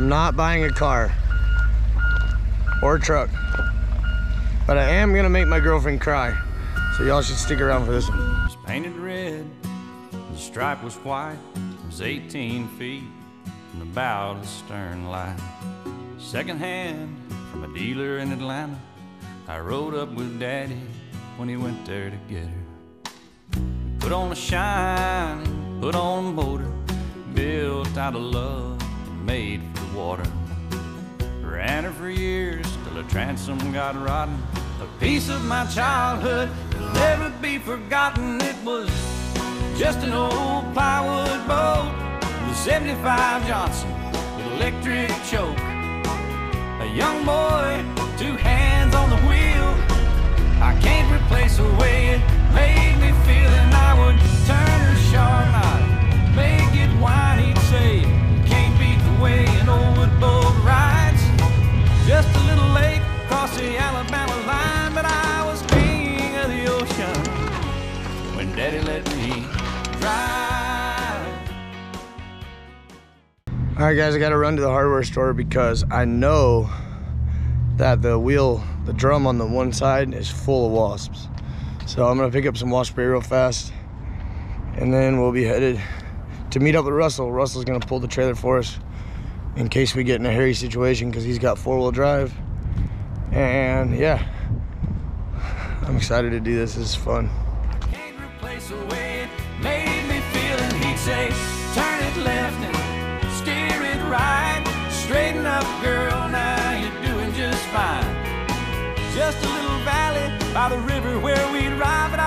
I'm not buying a car or a truck, but I am gonna make my girlfriend cry. So y'all should stick around for this one. It was painted red, the stripe was white. It was 18 feet bow to the stern line. Second hand from a dealer in Atlanta. I rode up with Daddy when he went there to get her. Put on a shine, put on a motor, built out of love, made water. Ran her for years till the transom got rotten. A piece of my childhood will never be forgotten. It was just an old plywood boat with a 75 Johnson with electric choke. A young boy, two hands on the wheel. I can't replace the way it made me feel, and I would turn her sharp knife, make it whine. Let me drive. All right, guys, I got to run to the hardware store because I know that the wheel, the drum on the one side is full of wasps. So I'm gonna pick up some wasp spray real fast, and then we'll be headed to meet up with Russell. Russell's gonna pull the trailer for us in case we get in a hairy situation because he's got four-wheel drive. And yeah, I'm excited to do this. This is fun. By the river where we'd ride,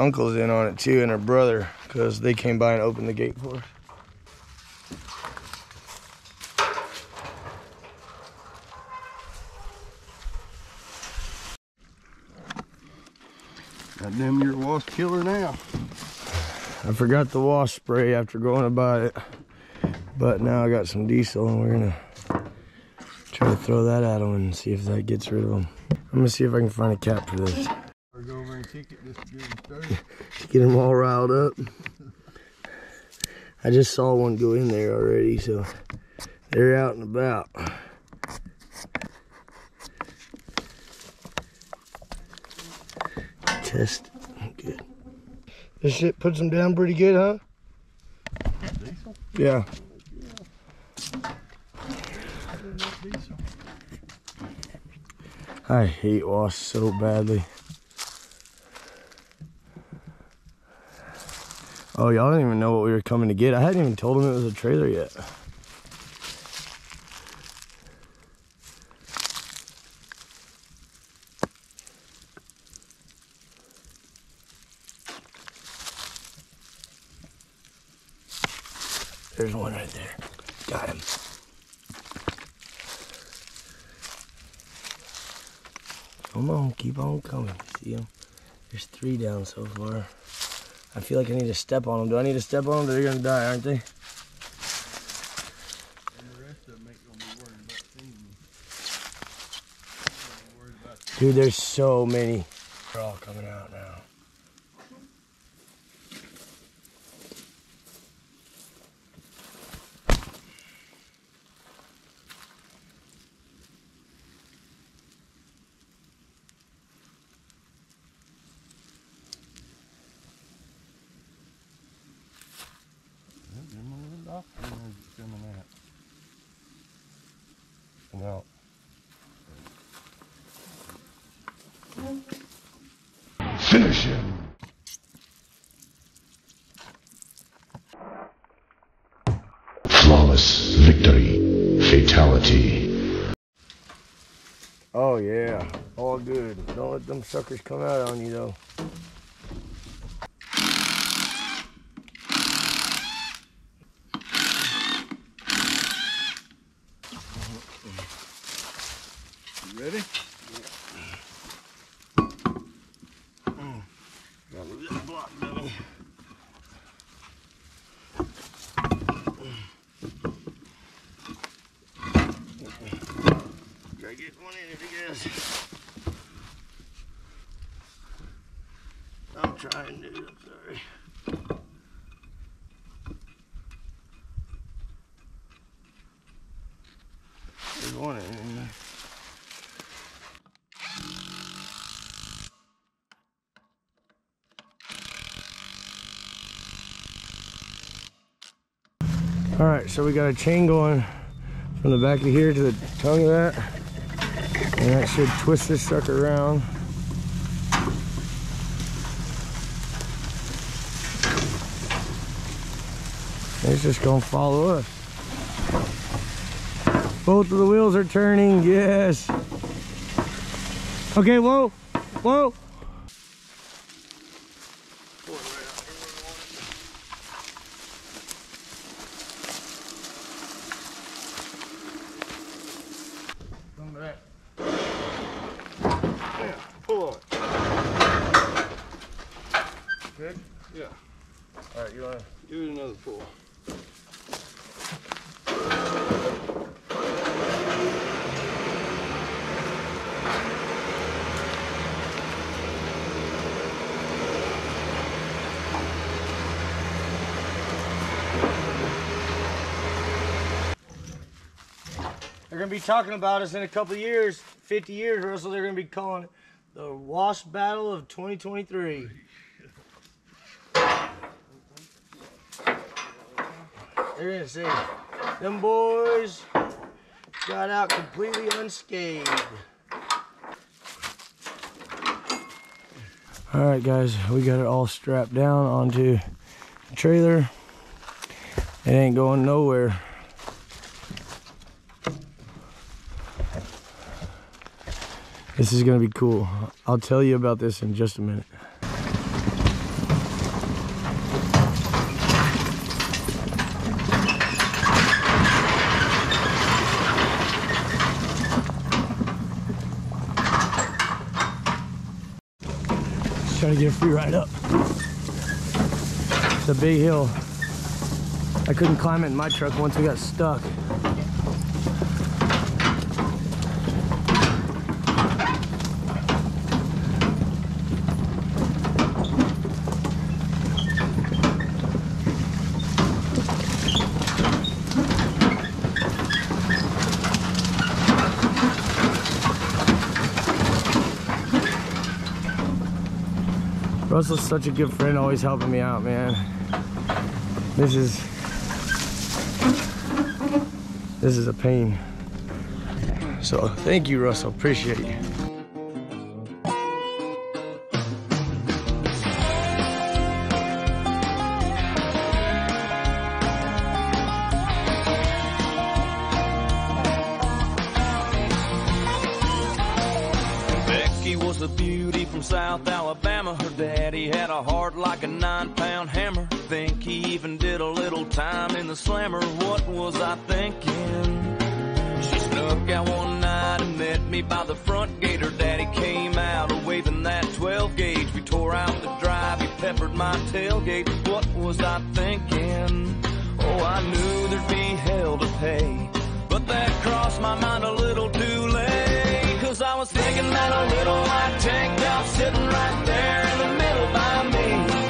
uncle's in on it too, and her brother, because they came by and opened the gate for us. Goddamn, you're a wasp killer now. I forgot the wasp spray after going to buy it, but now I got some diesel, and we're gonna try to throw that at them and see if that gets rid of them. I'm gonna see if I can find a cap for this. Go over and kick it just to get it started. get them all riled up. I just saw one go in there already, so they're out and about. Test. Good. This shit puts them down pretty good, huh? Diesel? Yeah. I hate wasps so badly. Oh, y'all didn't even know what we were coming to get. I hadn't even told them it was a trailer yet. There's one right there. Got him. Come on, keep on coming. See him? There's three down so far. I feel like I need to step on them. Do I need to step on them? They're gonna die, aren't they? Dude, there's so many. They're all coming out now. Yep, give 'em a little off, and they're just coming out. No. Finish him. Flawless victory. Fatality. Oh yeah, all good. Don't let them suckers come out on you though. one in it, I guess. I'm trying, dude. I'm sorry. There's one in there. All right, so we got a chain going from the back of here to the tongue of that. And that should twist this sucker around. It's just gonna follow us. Both of the wheels are turning, yes. Okay, whoa, whoa. Come back. Yeah, pull on it. Good? Yeah, All right, you wanna? give it another pull. They're gonna talking about us in a couple years, 50 years, or Russell. They're gonna be calling it the Wasp Battle of 2023. They're gonna say, them boys got out completely unscathed. All right, guys, we got it all strapped down onto the trailer. It ain't going nowhere. This is gonna be cool. I'll tell you about this in just a minute. Just trying to get a free ride up. It's a big hill. I couldn't climb it in my truck once we got stuck. Russell's such a good friend, always helping me out, man. This is this is a pain. So thank you, Russell. Appreciate you. Peppered my tailgate. What was I thinking? Oh, I knew there'd be hell to pay. But that crossed my mind a little too late. Cause I was thinking that a little white tank top sitting right there in the middle by me.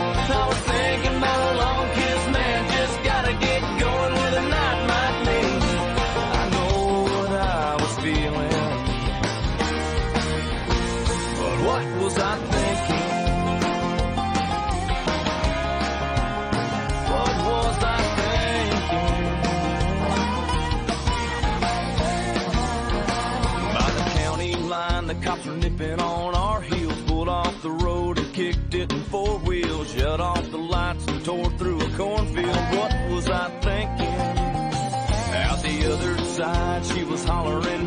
Nipping on our heels. Pulled off the road and kicked it in four wheels. Shut off the lights and tore through a cornfield. What was I thinking? Out the other side, she was hollering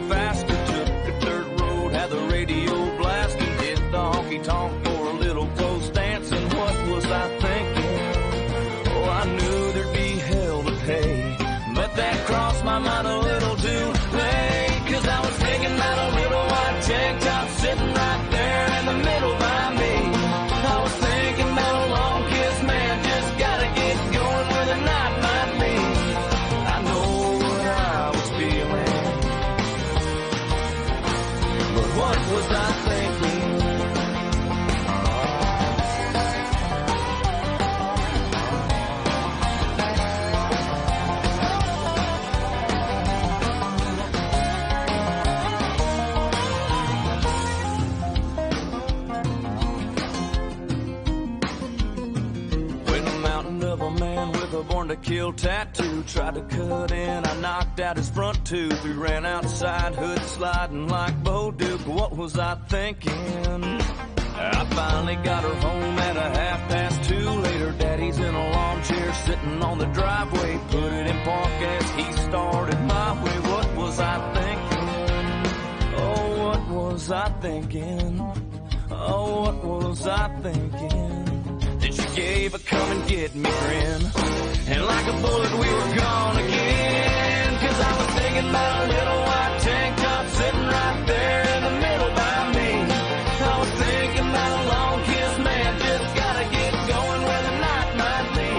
tattoo. Tried to cut in, I knocked out his front tooth. We ran outside, hood sliding like Bo Duke. What was I thinking? I finally got her home at a half past two. Later, daddy's in a lawn chair sitting on the driveway. Put it in park as he started my way. What was I thinking? Oh, what was I thinking? Oh, what was I thinking? Then she gave a come and get me grin. And like a bullet, we were gone again. Cause I was thinking about a little white tank top sitting right there in the middle by me. I was thinking about a long kiss, man. Just gotta get going where the night might be.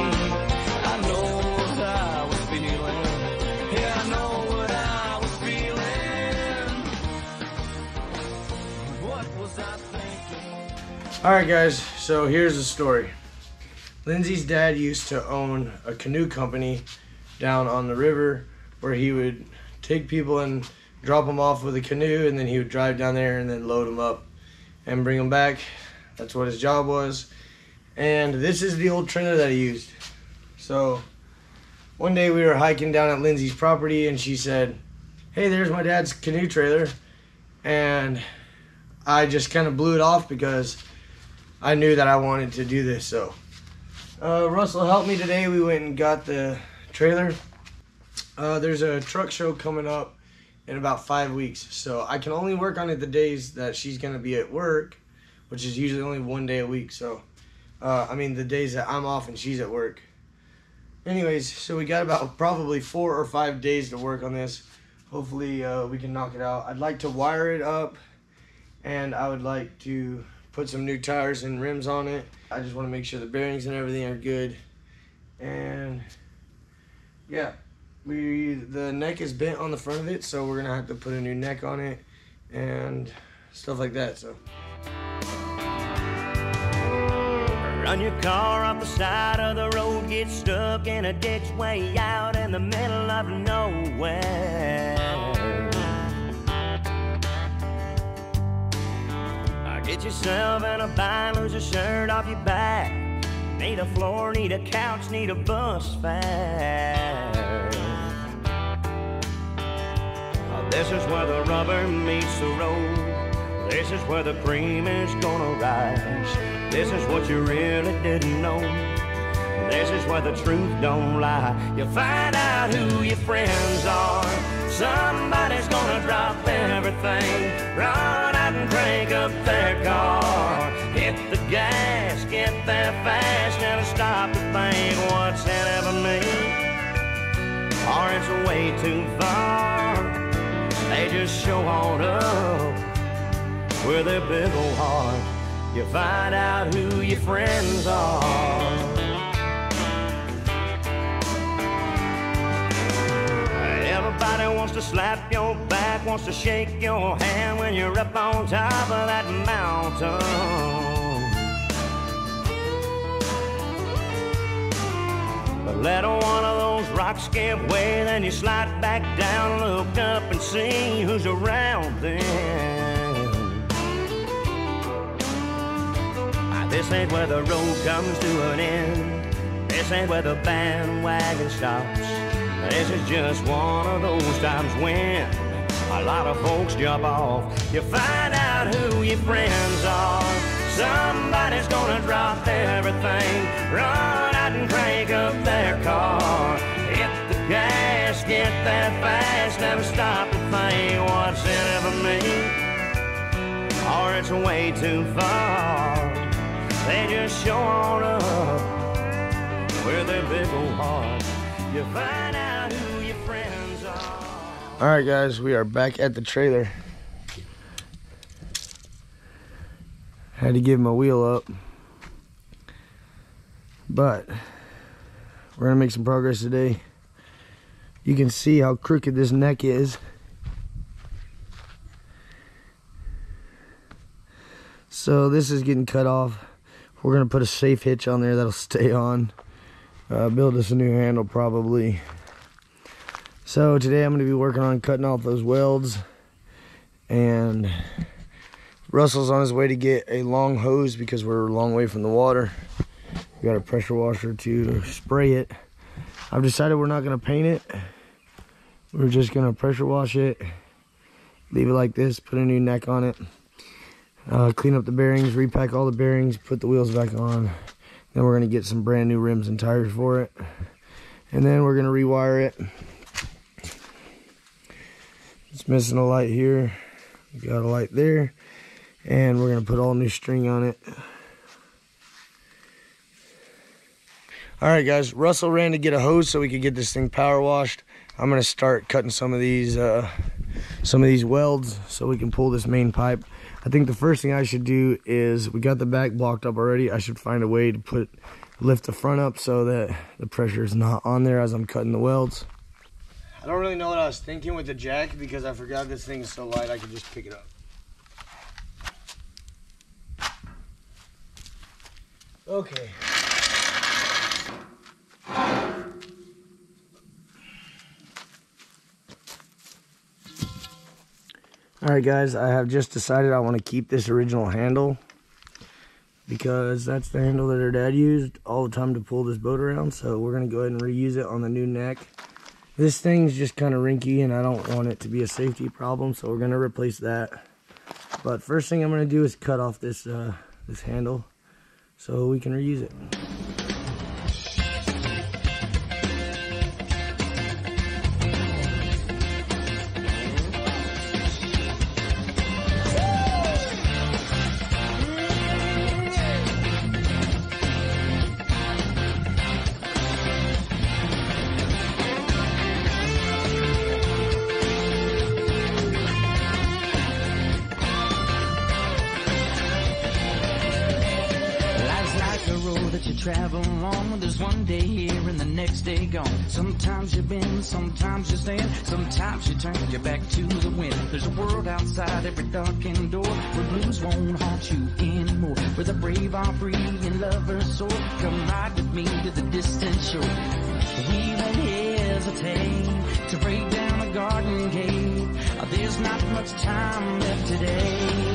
I know what I was feeling. Yeah, I know what I was feeling. What was I thinking? All right, guys. So here's the story. Lynzie's dad used to own a canoe company down on the river where he would take people and drop them off with a canoe, and then he would drive down there and then load them up and bring them back. That's what his job was. And this is the old trailer that he used. So one day we were hiking down at Lynzie's property, and she said, "Hey, there's my dad's canoe trailer," and I just kind of blew it off because I knew that I wanted to do this. So uh, Russell helped me today. We went and got the trailer. Uh, there's a truck show coming up in about five weeks, so I can only work on it the days that she's gonna be at work, which is usually only one day a week. So, uh, I mean the days that I'm off and she's at work. Anyways, so we got about probably four or five days to work on this. Hopefully, uh, we can knock it out. I'd like to wire it up, and I would like to put some new tires and rims on it. I just want to make sure the bearings and everything are good. And yeah, we the neck is bent on the front of it, so we're gonna have to put a new neck on it and stuff like that. So Run your car off the side of the road, get stuck in a ditch way out in the middle of nowhere. Get yourself in a bind, lose a shirt off your back. Need a floor, need a couch, need a bus fare. Uh, This is where the rubber meets the road. This is where the cream is gonna rise. This is what you really didn't know. This is where the truth don't lie. You find out who your friends are. Somebody's gonna drop everything. Run crank up their car. Hit the gas, get there fast, never stop to think what's in it for me. Or it's way too far. They just show on up with their big old heart. You find out who your friends are. Wants to slap your back, wants to shake your hand when you're up on top of that mountain. But let one of those rocks give way, then you slide back down, look up and see who's around then. Ah, This ain't where the road comes to an end. This ain't where the bandwagon stops. This is just one of those times when a lot of folks jump off. You find out who your friends are. Somebody's gonna drop everything, run out and crank up their car. Hit the gas, get that fast, never stop to think what's it for me. Or it's way too far. They just show on up with their big old heart. You find out all right, guys, we are back at the trailer. Had to give my wheel up, but we're gonna make some progress today. You can see how crooked this neck is. So this is getting cut off. We're gonna put a safe hitch on there that'll stay on. Uh, build us a new handle probably. So today I'm gonna be working on cutting off those welds and Russell's on his way to get a long hose because we're a long way from the water. We got a pressure washer to spray it. I've decided we're not gonna paint it. We're just gonna pressure wash it, leave it like this, put a new neck on it, uh, clean up the bearings, repack all the bearings, put the wheels back on. Then we're gonna get some brand new rims and tires for it. And then we're gonna rewire it. It's missing a light here. We got a light there. And we're gonna put all new string on it. All right, guys. Russell ran to get a hose so we could get this thing power washed. I'm gonna start cutting some of these, uh, some of these welds so we can pull this main pipe. I think the first thing I should do is we got the back blocked up already. I should find a way to put lift the front up so that the pressure is not on there as I'm cutting the welds. I don't really know what I was thinking with the jack because I forgot this thing is so light I could just pick it up. Okay. All right, guys, I have just decided I want to keep this original handle because that's the handle that our dad used all the time to pull this boat around. So we're going to go ahead and reuse it on the new neck. This thing's just kind of rinky and I don't want it to be a safety problem. So we're going to replace that. But first thing I'm going to do is cut off this, uh, this handle so we can reuse it. Sometimes you bend, sometimes you stand, sometimes you turn your back to the wind. There's a world outside every darkened door where blues won't haunt you anymore. Where the brave are free and lovers soar. Come ride with me to the distant shore. We won't hesitate to break down a garden gate. There's not much time left today.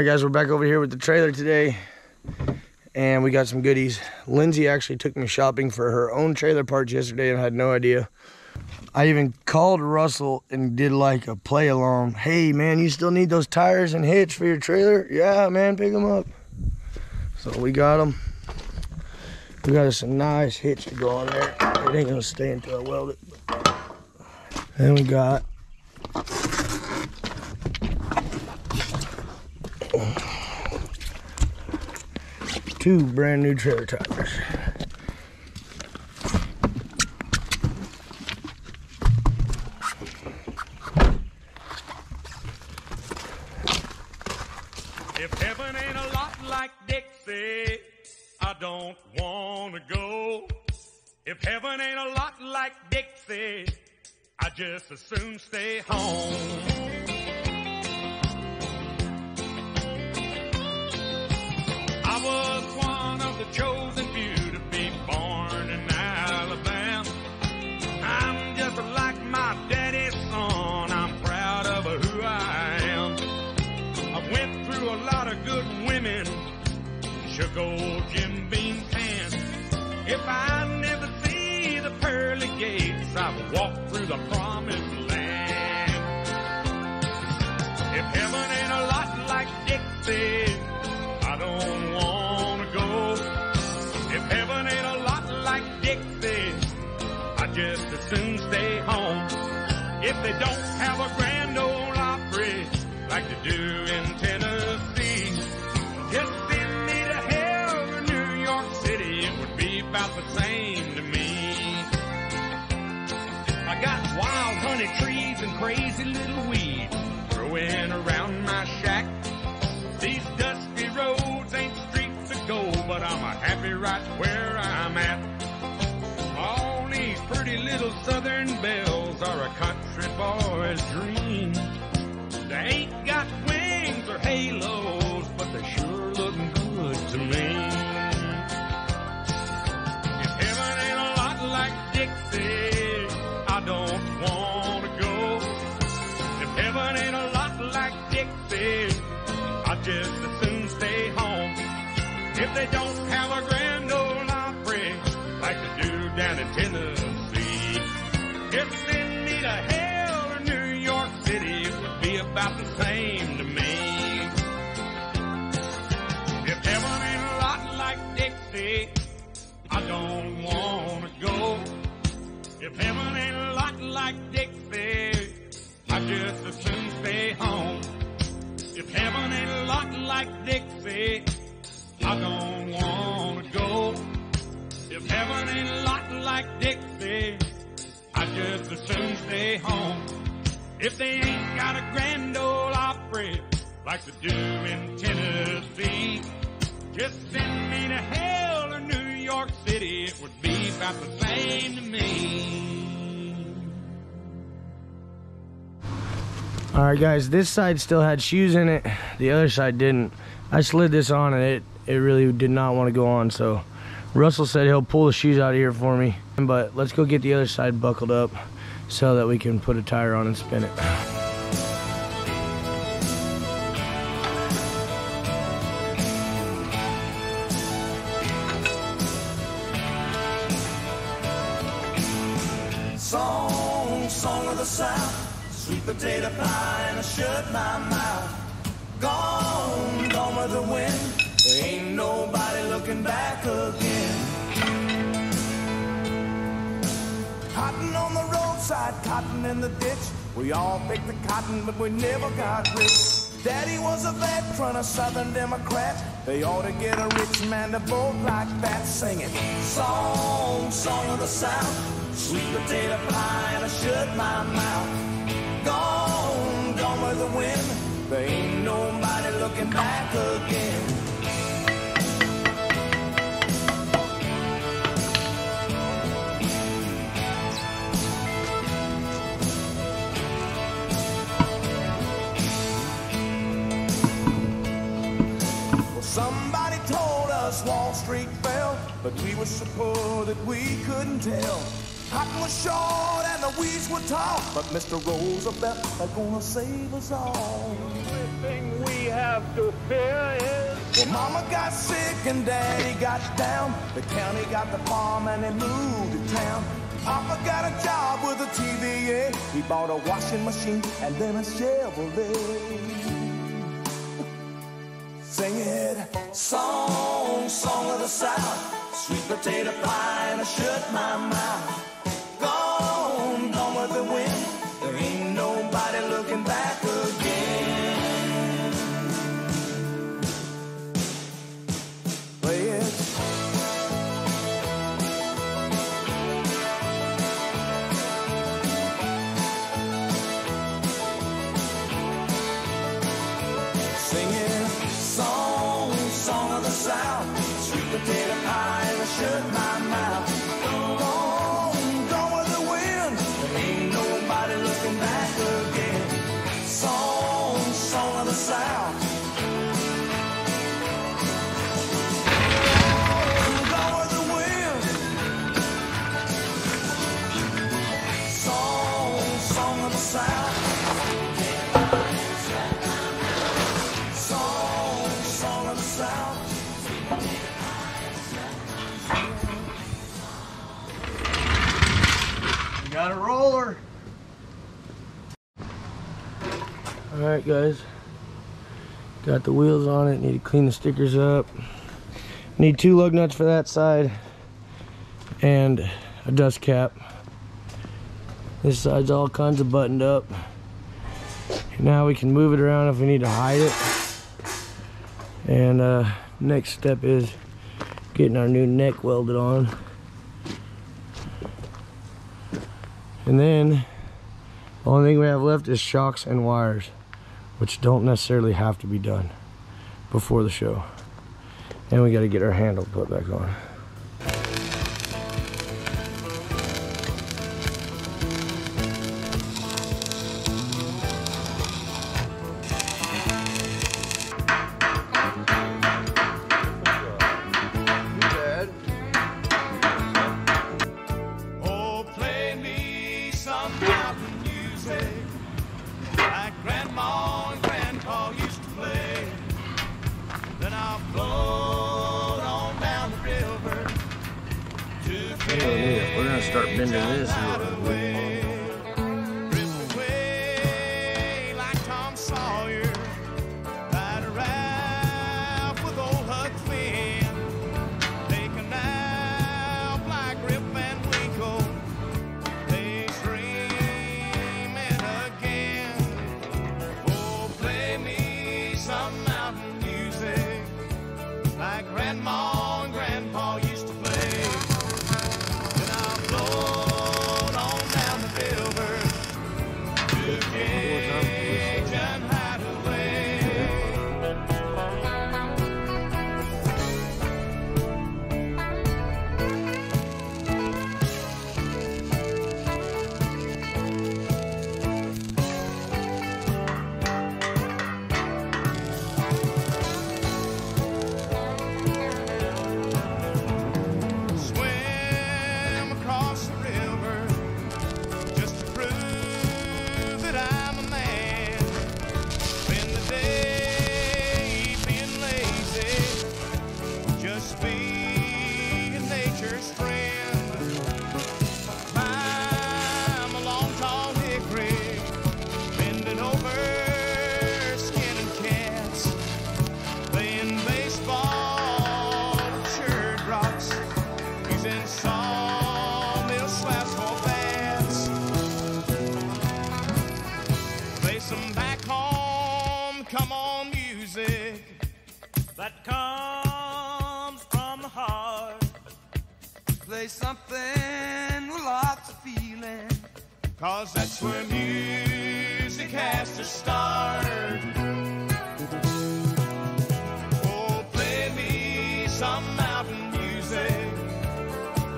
Right, guys, we're back over here with the trailer today, and we got some goodies. Lynzie actually took me shopping for her own trailer parts yesterday, and I had no idea. I even called Russell and did like a play along. Hey, man, you still need those tires and hitch for your trailer? Yeah, man, pick them up. So we got them. We got us a nice hitch to go on there. It ain't gonna stay until I weld it. Then we got two brand new trailer tires. If heaven ain't a lot like Dixie, I don't wanna go. If heaven ain't a lot like Dixie, I just as soon stay home. I was shook old Jim Beam's hand. If I never see the pearly gates, I will walk through the promised land. If heaven ain't a lot like Dixie, I don't wanna go. If heaven ain't a lot like Dixie, I just as soon stay home. If they don't have a grand old Opry like they do in pretty little southern belles are a country boy's dream. They ain't got wings or halos, but they sure look good to me. If heaven ain't a lot like Dixie, I don't wanna go. If heaven ain't a lot like Dixie, I just as soon stay home. If they don't just as soon stay home. If heaven ain't a lot like Dixie, I don't wanna go. If heaven ain't a lot like Dixie, I just as soon stay home. If they ain't got a grand old Opry like they do in Tennessee, just send me to hell or New York City. It would be about the same to me. All right, guys, this side still had shoes in it. The other side didn't. I slid this on and it, it really did not want to go on. So Russell said he'll pull the shoes out of here for me. But let's go get the other side buckled up so that we can put a tire on and spin it. Potato pie and I shut my mouth. Gone, gone with the wind. There ain't nobody looking back again. Cotton on the roadside, cotton in the ditch. We all picked the cotton, but we never got rich. Daddy was a veteran, a Southern Democrat. They ought to get a rich man to vote like that, singing song, song of the South. Sweet potato pie, and I shut my mouth. The wind. There ain't nobody looking back again. Well, somebody told us Wall Street fell, but we were so poor that we couldn't tell. Cotton was short and the weeds were tall, but Mr. Roosevelt, they're gonna save us all. Everything we have to fear is Well, Mama got sick and Daddy got down. The county got the farm and they moved to town. Papa got a job with a TVA. He bought a washing machine and then a Chevrolet. Sing it, song, song of the South. Sweet potato pie and I shut my mouth. Looking back All right, guys. Got the wheels on it. Need to clean the stickers up. Need two lug nuts for that side and a dust cap. This side's all kinds of buttoned up. Now we can move it around if we need to hide it. And uh, next step is getting our new neck welded on. And then the only thing we have left is shocks and wires, which don't necessarily have to be done before the show. And we got to get our handle put back on.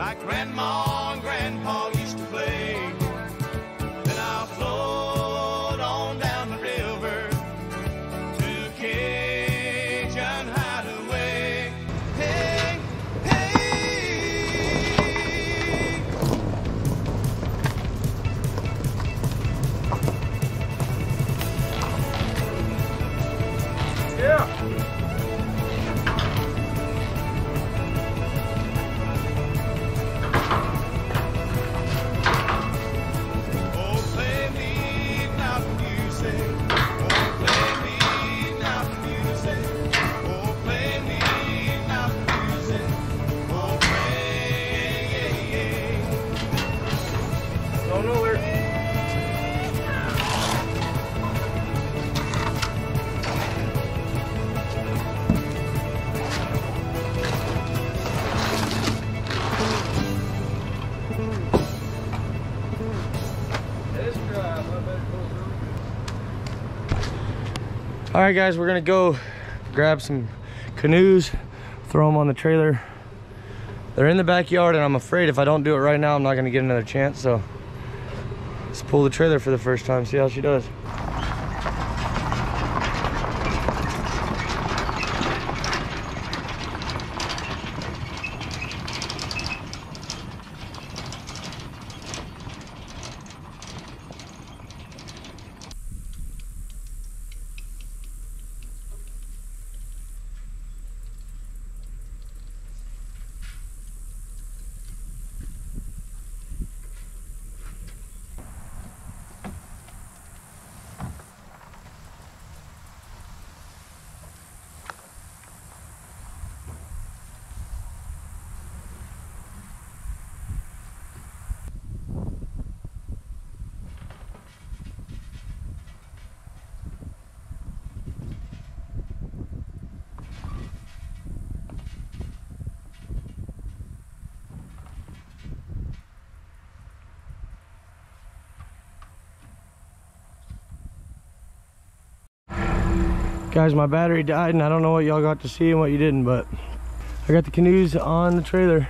Like Grandma and Grandpa All right, guys, we're gonna go grab some canoes, throw them on the trailer. They're in the backyard and I'm afraid if I don't do it right now, I'm not gonna get another chance. So let's pull the trailer for the first time, see how she does. Guys, my battery died and I don't know what y'all got to see and what you didn't, but I got the canoes on the trailer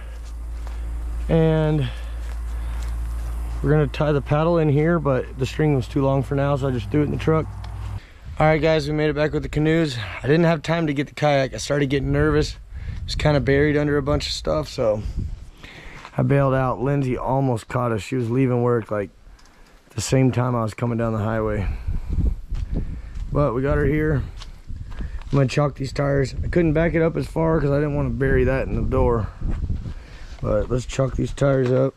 and we're gonna tie the paddle in here, but the string was too long for now, so I just threw it in the truck. All right, guys, we made it back with the canoes. I didn't have time to get the kayak. I started getting nervous. It's kind of buried under a bunch of stuff, so I bailed out. Lynzie almost caught us. She was leaving work like the same time I was coming down the highway. But we got her here. I'm gonna chalk these tires. I couldn't back it up as far because I didn't want to bury that in the door. But let's chalk these tires up.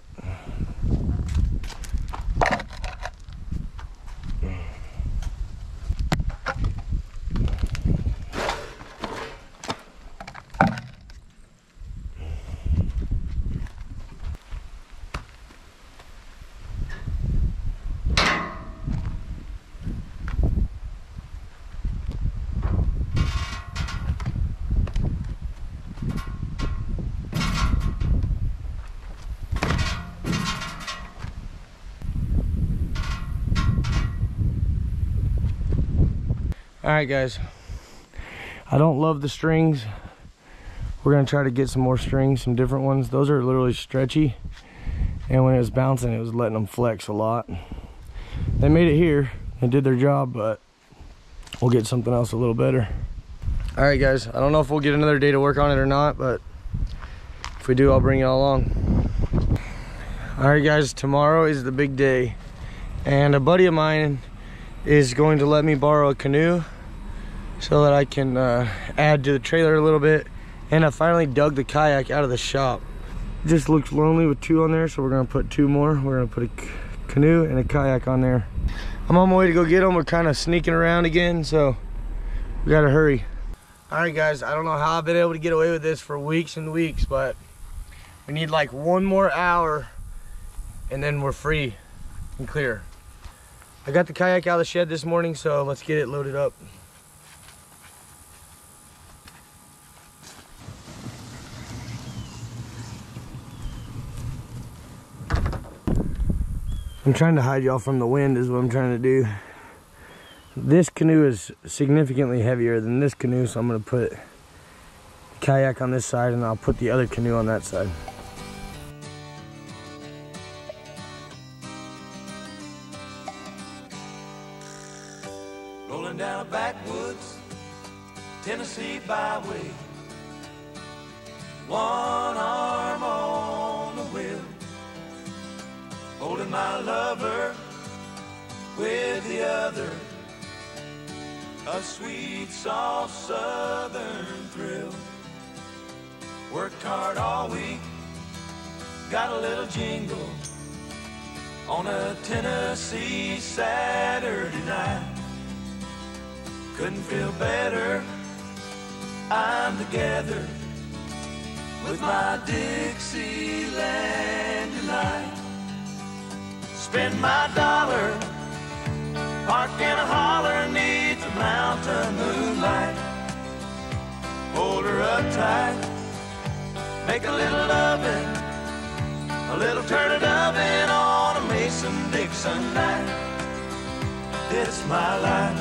Right, guys. I don't love the strings. We're gonna try to get some more strings, some different ones. Those are literally stretchy. And when it was bouncing, it was letting them flex a lot. They made it here and did their job, but we'll get something else a little better. All right, guys. I don't know if we'll get another day to work on it or not, but if we do, I'll bring y'all along. All right, guys. Tomorrow is the big day. And a buddy of mine is going to let me borrow a canoe so that I can uh, add to the trailer a little bit. And I finally dug the kayak out of the shop. It just looks lonely with two on there, so we're gonna put two more. We're gonna put a canoe and a kayak on there. I'm on my way to go get them. We're kind of sneaking around again, so we gotta hurry. All right, guys, I don't know how I've been able to get away with this for weeks and weeks, but we need like one more hour and then we're free and clear. I got the kayak out of the shed this morning, so let's get it loaded up. I'm trying to hide y'all from the wind is what I'm trying to do. This canoe is significantly heavier than this canoe, so I'm gonna put the kayak on this side and I'll put the other canoe on that side. Rolling down a backwoods Tennessee byway. One my lover with the other. A sweet, soft southern thrill. Worked hard all week, got a little jingle on a Tennessee Saturday night. Couldn't feel better. I'm together with my Dixieland. Spend my dollar, park in a holler needs a mountain moonlight. Hold her up tight, make a little loving, a little turn turtle doving on a Mason Dixon night. It's my life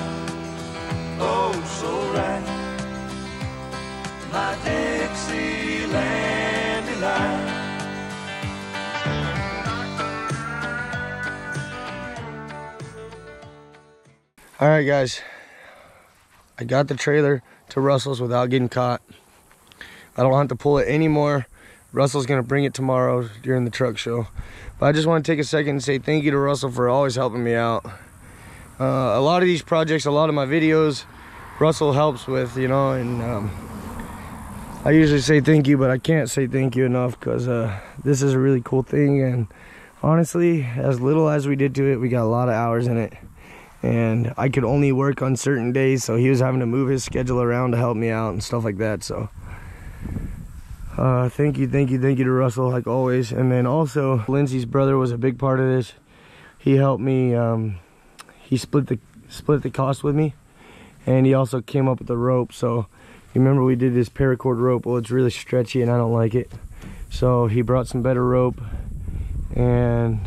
oh so right. My Dixieland delight. All right, guys. I got the trailer to Russell's without getting caught. I don't have to pull it anymore. Russell's gonna bring it tomorrow during the truck show. But I just want to take a second and say thank you to Russell for always helping me out. Uh, a lot of these projects, a lot of my videos, Russell helps with, you know, and um, I usually say thank you, but I can't say thank you enough because uh, this is a really cool thing. And honestly, as little as we did to it, we got a lot of hours in it and I could only work on certain days, so he was having to move his schedule around to help me out and stuff like that. So, uh, thank you, thank you, thank you to Russell, like always. And then also, Lynzie's brother was a big part of this. He helped me. Um, he split the split the cost with me, and he also came up with the rope. So, you remember we did this paracord rope? Well, it's really stretchy, and I don't like it. So he brought some better rope, and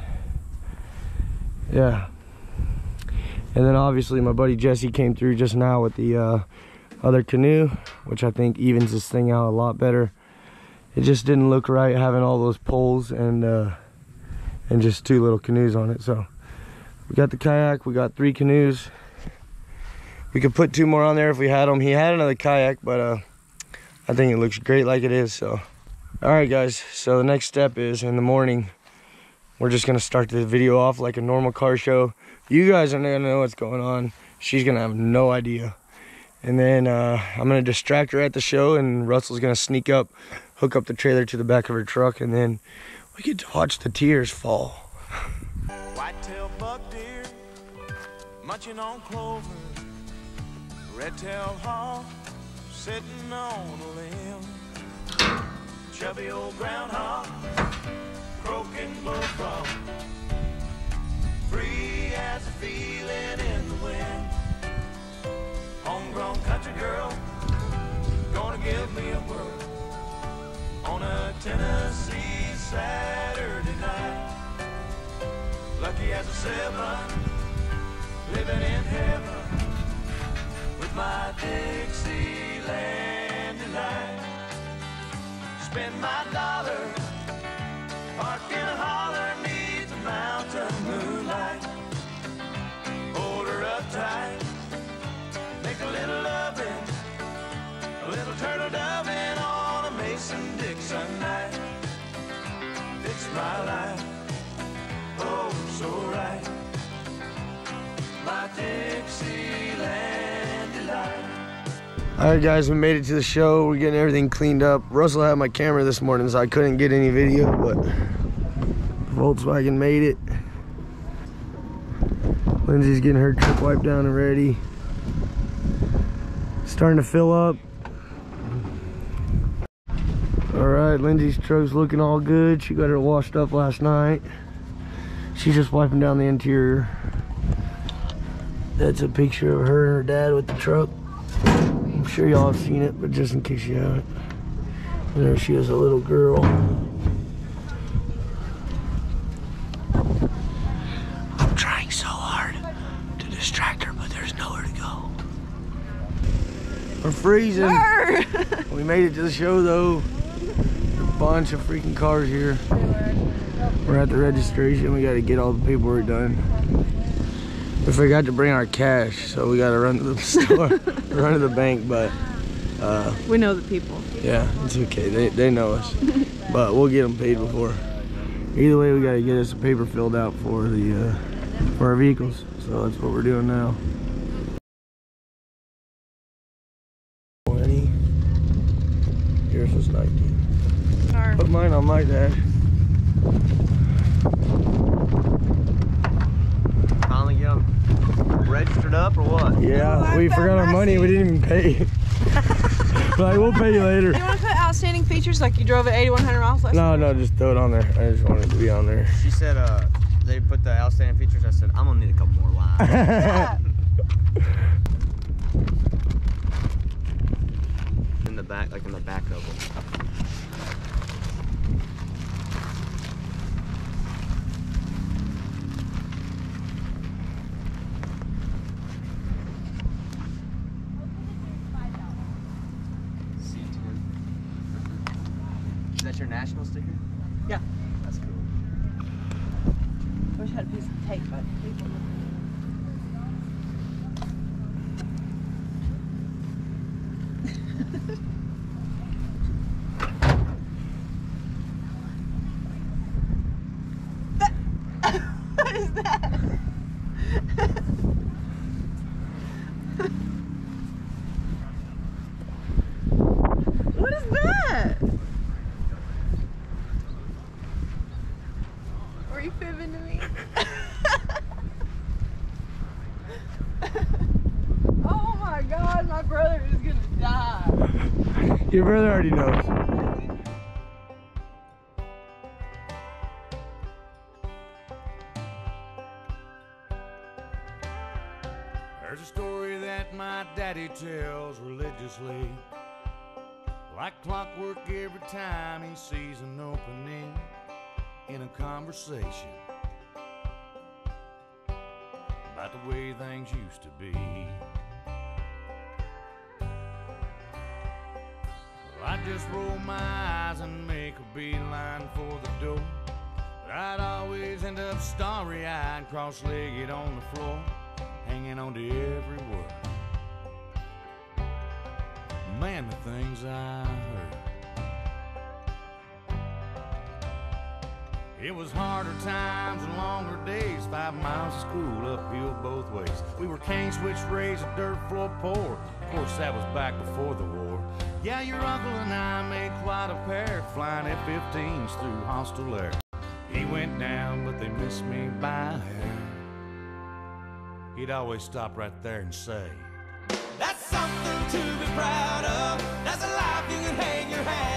yeah and then obviously my buddy Jesse came through just now with the uh, other canoe, which I think evens this thing out a lot better. It just didn't look right having all those poles and uh, and just two little canoes on it. So we got the kayak, we got three canoes. We could put two more on there if we had them. He had another kayak, but uh, I think it looks great like it is. So, all right, guys. So the next step is in the morning. We're just gonna start the video off like a normal car show. You guys are gonna know what's going on. She's gonna have no idea. And then uh, I'm gonna distract her at the show, and Russell's gonna sneak up, hook up the trailer to the back of her truck, and then we get to watch the tears fall. Buck deer, munching on clover. Red-tailed hawk, sitting on a limb. Chubby old groundhog, croaking bullfrog. As a feeling in the wind. Homegrown country girl, gonna give me a whirl on a Tennessee Saturday night. Lucky as a seven, living in heaven with my Dixieland delight. Spend my dollar, park in a holler, neath the mountain moonlight. Up tight, make a little loving, a little turtle doving on a Mason Dixon night. It's my life oh so right. My Dixieland delight. All right, guys, we made it to the show. We're getting everything cleaned up. Russell had my camera this morning, so I couldn't get any video, but Volkswagen made it. Lynzie's getting her truck wiped down and ready. Starting to fill up. All right, Lynzie's truck's looking all good. She got her washed up last night. She's just wiping down the interior. That's a picture of her and her dad with the truck. I'm sure y'all have seen it, but just in case you haven't. There she is, a little girl. I'm trying so hard to distract her, but there's nowhere to go. We're freezing. we made it to the show though. A bunch of freaking cars here. We're at the registration. We got to get all the paperwork done. We forgot to bring our cash, so we got to run to the store, run to the bank. But uh, We know the people. yeah, it's okay. They, they know us. but we'll get them paid before. Either way, we got to get us a paper filled out for the uh, for our vehicles. So that's what we're doing now. 19. Our Put mine on my dash. Finally get them registered up or what? Yeah, Oh, we forgot our money. We didn't even pay. like, we'll pay you later. You want to put outstanding features like you drove at 8100 miles last No, no, just throw it on there. I just wanted it to be on there. She said uh they put the outstanding features. I said I'm gonna need a couple more lines in the back, like in the back of them. Is that your national stick? Brother is gonna die. Your brother already knows. There's a story that my daddy tells religiously. Like clockwork every time he sees an opening in a conversation about the way things used to be. I just roll my eyes and make a beeline for the door. But I'd always end up starry eyed, cross legged on the floor, hanging on to every word. Man, the things I heard. It was harder times and longer days, five miles of school uphill both ways. We were cane switch raised, a dirt floor poor. Of course, that was back before the war. Yeah, your uncle and I made quite a pair, flying F-15s through hostile air. He went down, but they missed me by hair. He'd always stop right there and say, That's something to be proud of. That's a life you can hang your hat